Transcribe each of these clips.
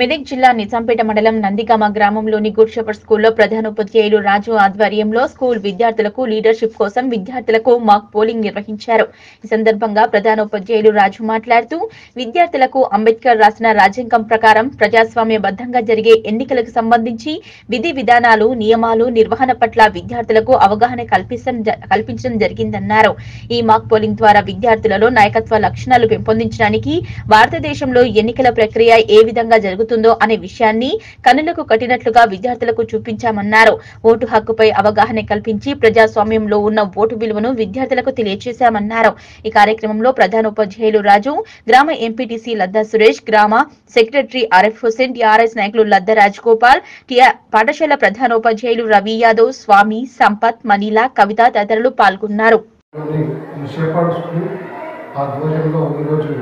మెదక్ జిల్లా నిజాంపేట మండలం నందిగామ గ్రామంలోని గుడ్ షెపర్డ్ స్కూల్లో ప్రధానోపాధ్యాయులు రాజు ఆధ్వర్యంలో స్కూల్ విద్యార్థులకు లీడర్షిప్ కోసం విద్యార్థులకు మాక్ పోలింగ్ నిర్వహించారు. ఈ సందర్భంగా ప్రధానోపాధ్యాయులు రాజు మాట్లాడుతూ విద్యార్థులకు అంబేద్కర్ రాసిన రాజ్యాంగం ప్రకారం ప్రజాస్వామ్యబద్ధంగా జరిగే ఎన్నికలకు సంబంధించి విధి విధానాలు నియమాలు నిర్వహణ పట్ల విద్యార్థులకు అవగాహన కల్పించడం కల్పించడం జరిగిందన్నారు. ఈ మాక్ పోలింగ్ ద్వారా విద్యార్థులలో నాయకత్వ లక్షణాలు పెంపొందించడానికి భారతదేశంలో ఎన్నికల ప్రక్రియ ఏ విధంగా జరుగుతుంది అనే విషయాన్ని కనులకు కట్టినట్లుగా విద్యార్థులకు చూపించామన్నారు. ఓటు హక్కుపై అవగాహన కల్పించి ప్రజాస్వామ్యంలో ఉన్న ఓటు విలువను విద్యార్థులకు తెలియజేశామన్నారు ఈ కార్యక్రమంలో ప్రధానోపాధ్యాయులు రాజు గ్రామ ఎంపీటీసీ లద్దా సురేష్ గ్రామ సెక్రటరీ ఆర్ఎఫ్ హుసేన్ టిఆర్ఎస్ నాయకులు లద్దా రాజగోపాల్ పాఠశాల ప్రధానోపాధ్యాయులు రవి యాదవ్ స్వామి సంపత్ మనీలా కవిత తదితరులు పాల్గొన్నారు. ఆధ్వర్యంలో ఈరోజు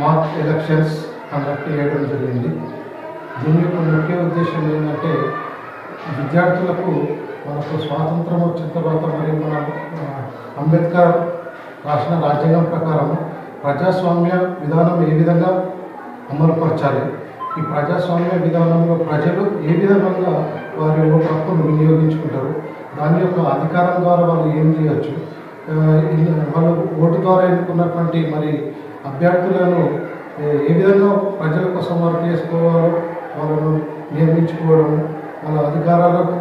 మాక్ ఎలక్షన్స్ కండక్ట్ చేయడం జరిగింది. ముఖ్య ఏంటంటే విద్యార్థులకు మనకు స్వాతంత్రం వచ్చిన తర్వాత మరి మన అంబేద్కర్ రాసిన రాజ్యాంగం ప్రకారం ప్రజాస్వామ్య విధానం ఏ విధంగా అమలుపరచాలి? ఈ ప్రజాస్వామ్య విధానంలో ప్రజలు ఏ విధంగా వారి ఓటు హక్కును వినియోగించుకుంటారు? దాని యొక్క అధికారం ద్వారా వాళ్ళు ఏం చేయొచ్చు? వాళ్ళు ఓటు ద్వారా ఎన్నుకున్నటువంటి మరి అభ్యర్థులను ఏ- ఏ విధంగా ప్రజల కోసం వర్క్ చేసుకోవాలో వాళ్ళను నియమించుకోవడము వాళ్ళ అధికారాలకు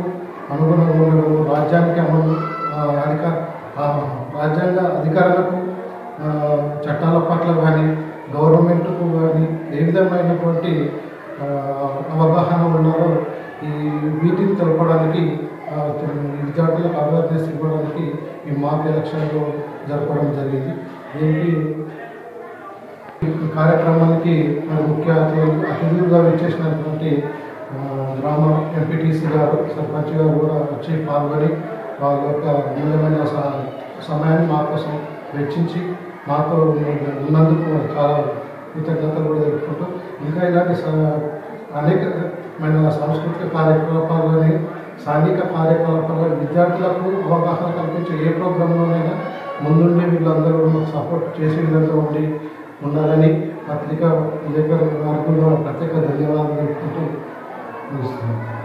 అనుగుణంగా ఉండడము రాజ్యానికి అమలు అధికార రాజ్యాంగ అధికారులకు చట్టాల పట్ల కానీ గవర్నమెంట్కు కానీ ఏ విధమైనటువంటి అవగాహన ఉన్నారో ఈ వీటిని తెలపడానికి విద్యార్థులకు అవేర్నెస్ ఇవ్వడానికి ఈ మాక్ ఎలక్షన్లో జరపడం జరిగింది. దీనికి ఈ కార్యక్రమానికి ముఖ్య అతిథులుగా విచ్చేసినటువంటి గ్రామ ఎంపీటీసీ గారు సర్పంచ్ గారు కూడా వచ్చి పాల్గొని వాళ్ళ యొక్క మూల్యమైన సమయాన్ని మా కోసం వెచ్చించి మాతో ఉన్నందుకు చాలా కృతజ్ఞతలు కూడా తెలుపుకుంటూ ఇంకా ఇలాంటి అనేకమైన సాంస్కృతిక కార్యకలాపాలని సాంఘిక కార్యకలాపాలు విద్యార్థులకు అవగాహన కల్పించే ఏ ప్రోగ్రాంలోనైనా ముందుండి వీళ్ళందరూ మాకు సపోర్ట్ చేసే విధంగా ఉండి ఉండాలని పత్రికా విలేకరుల వారికి ప్రత్యేక ధన్యవాదాలు తెలుపుకుంటూ ముగిస్తున్నాను.